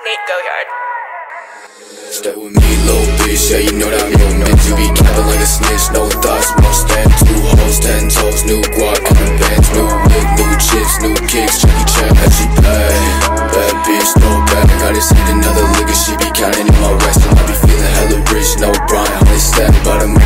Nate Goyard. Stay with me, little bitch, yeah, you know that I'm your man. You be capping like a snitch, no thoughts, Mustang Two hoes, ten toes, new guap, on the bench New wig, new chips, new kicks, Jackie Chan, how she pay? Bad bitch, no bad, I got this see another liquor. She be counting in my rest, I be feeling hella rich. No Brian, honey, step, but I'm